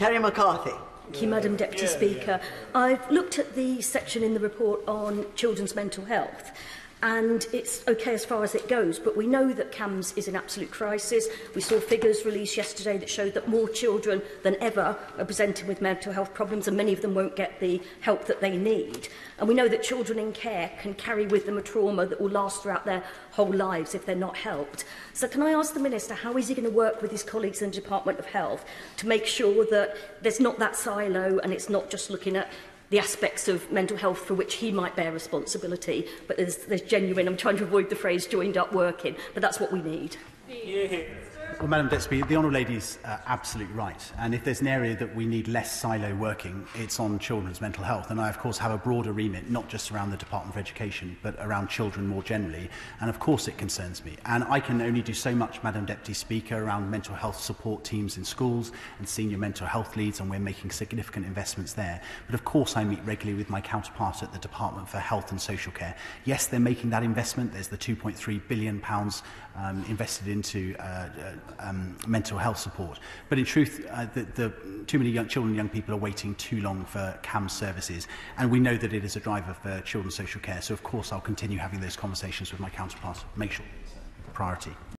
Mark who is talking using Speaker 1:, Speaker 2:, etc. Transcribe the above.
Speaker 1: Kerry McCarthy.
Speaker 2: Thank you, Madam Deputy yeah, Speaker. Yeah, yeah. I've looked at the section in the report on children's mental health and it's okay as far as it goes. But we know that CAMS is in absolute crisis. We saw figures released yesterday that showed that more children than ever are presenting with mental health problems, and many of them won't get the help that they need. And we know that children in care can carry with them a trauma that will last throughout their whole lives if they're not helped. So can I ask the Minister, how is he going to work with his colleagues in the Department of Health to make sure that there's not that silo and it's not just looking at the aspects of mental health for which he might bear responsibility, but there's, there's genuine, I'm trying to avoid the phrase joined up working, but that's what we need.
Speaker 3: Yeah. Well, Madam Deputy Speaker, the Honourable is uh, absolutely right. And if there's an area that we need less silo working, it's on children's mental health. And I, of course, have a broader remit, not just around the Department of Education, but around children more generally. And, of course, it concerns me. And I can only do so much, Madam Deputy Speaker, around mental health support teams in schools and senior mental health leads, and we're making significant investments there. But, of course, I meet regularly with my counterpart at the Department for Health and Social Care. Yes, they're making that investment. There's the £2.3 billion um, invested into uh, uh, um, mental health support. But in truth, uh, the, the, too many young children and young people are waiting too long for CAM services. And we know that it is a driver for children's social care. So, of course, I'll continue having those conversations with my counterparts, make sure priority.